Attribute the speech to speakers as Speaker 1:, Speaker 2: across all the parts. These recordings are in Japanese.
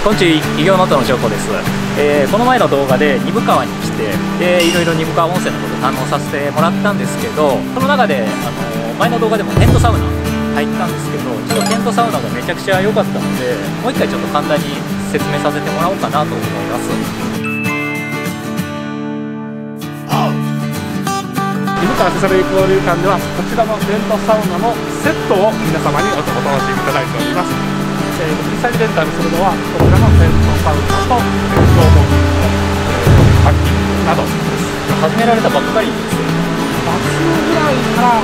Speaker 1: こんちイ行ノートの翔子です、えー、この前の動画で鈍川に来てでいろいろ鈍川温泉のこと堪能させてもらったんですけどその中で、あの前の動画でもテントサウナ入ったんですけどちょっとテントサウナがめちゃくちゃ良かったのでもう一回ちょっと簡単に説明させてもらおうかなと思います
Speaker 2: 鈍川せせらぎ交流館では。こちらのテントサウナのセットを皆様にお楽しみいただいております、えー、実際にレンタルするのはこちらのテントサウナと消防器の焚きなどです
Speaker 1: 始められたばっかりです
Speaker 2: 夏ぐらいから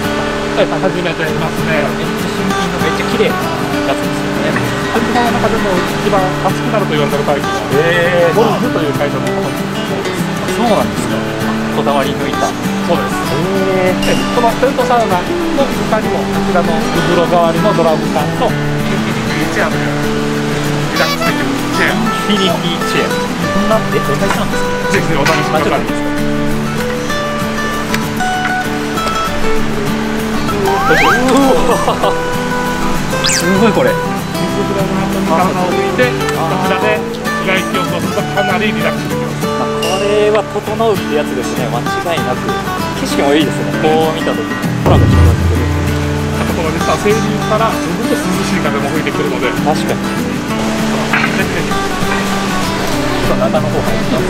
Speaker 2: 始めていますね
Speaker 1: めっちゃ新品のめっちゃ綺麗なやつですよね
Speaker 2: テントの中でも一番熱くなると言われてるタイプの
Speaker 1: え
Speaker 2: ゴルフという会社のものです
Speaker 1: そうなんですかこだわり抜いた
Speaker 2: そうです
Speaker 1: え
Speaker 2: でこのテントサウナの他にもこちらのウブロ代わりのドラム缶とチェアというリラックスできるチェア
Speaker 1: フィニティチェアこんなえどんなやつなんですか
Speaker 2: ぜひお試しください
Speaker 1: ですかすごいこれ
Speaker 2: 水風呂の後に体を拭いてこちらで外気を通すとかなりリラックスできます
Speaker 1: これは整うってやつですね。間違いなく。景色もいいですね。こう見た時。空が広がってくる。
Speaker 2: この実は清流からすごく涼しい風も吹いてくるので。ぜ
Speaker 1: 確かに。
Speaker 2: ひぜひ
Speaker 1: ちょっと中の方入ります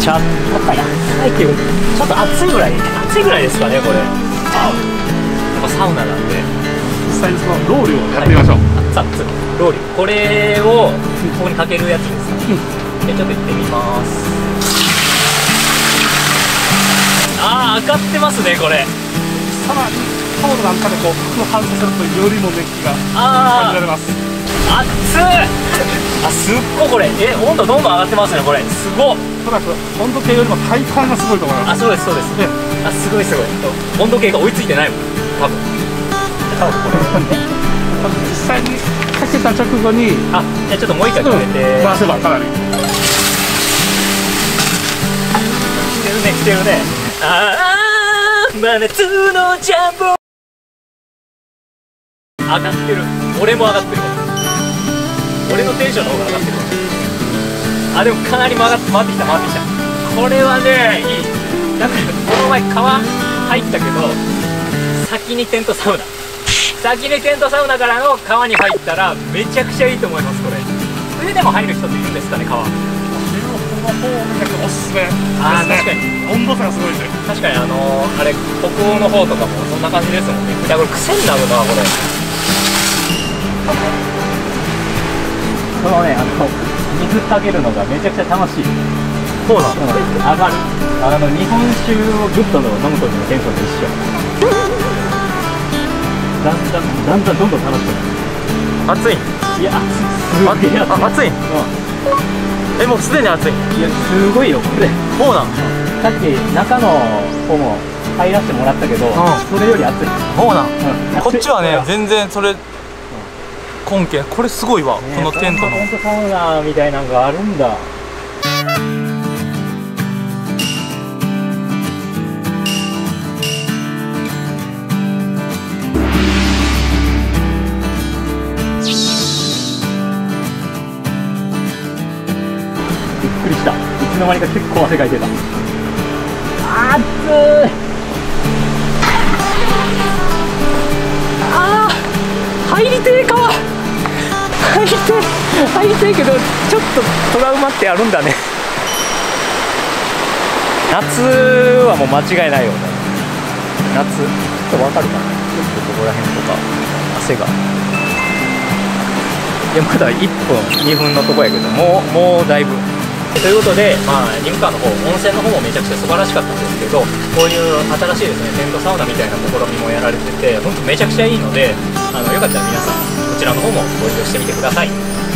Speaker 1: ちゃんとか安いけどちょっと暑いぐらい暑いぐらいですかねこれ。やっぱサウナなんで。
Speaker 2: 実際にそのロウリュをやってみましょう、
Speaker 1: 熱々ローリュこれをここにかけるやつです。か、でちょっと行ってみます。ああ上がってますねこれ
Speaker 2: さらにタオルなんかでこう反射するとよりも熱気が感じられます。
Speaker 1: 熱っあすっごいこれ。え温度どんどん上がってますねこれ。すごっ。
Speaker 2: おそらく温度計よりも体感がすごいと思います。
Speaker 1: あそうですそうです。
Speaker 2: え
Speaker 1: あすごいすごい温度計が追いついてないもん。多分。多分これ。
Speaker 2: 実際にかけた直後に
Speaker 1: あじゃあちょっともう一回止めて。
Speaker 2: 回せばかなり。
Speaker 1: 来てるね来てるね。ああ真夏のジャンボ上がってる。俺も上がってる。俺のテンションの方が上がってる。わあでもかなり曲がって回ってきた回ってきた。これはねいい。だからこの前川入ったけど先にテントサウナ。先にテントサウナからの川に入ったらめちゃくちゃいいと思いますこれ。冬でも入る人っているんですかね川。
Speaker 2: の方面おすすめ。ですね。
Speaker 1: あー確かに。
Speaker 2: 温度差がすごいんで
Speaker 1: 確かにあのー、あれ北欧の方とかもそんな感じですもんね。いやこれ癖になるなこれ。このねあの水かけるのがめちゃくちゃ楽しい。そうなの上がる。あの日本酒をグッと飲む時のテンションと一緒。だんだんだんだんどんどん楽しくなる。
Speaker 3: 暑い。
Speaker 1: いやすごい暑い。
Speaker 3: あ暑いえもうすでに暑い？
Speaker 1: いやすごいよ。これ
Speaker 3: そうなん
Speaker 1: さっき中の方も入らせてもらったけど、それより暑い、
Speaker 3: そうなん
Speaker 1: うん。
Speaker 3: こっちはね全然それ根拠これすごいわ。このテントの。
Speaker 1: 本当サウナみたいなのがあるんだつの間にか結構汗かいてた。あーっつい。あー入りてえ川入りてえ入りてえけどちょっとトラウマってあるんだね。夏はもう間違いないよね。夏。ちょっとわかるかな。ちょっとここら辺とか汗が。いやまだ1分2分のとこやけどもうもうだいぶということで、まあ、ニムカの方温泉の方もめちゃくちゃ素晴らしかったんですけどこういう新しいですねテントサウナみたいな試みもやられてて本当めちゃくちゃいいのであのよかったら皆さんこちらの方もご利用してみてください。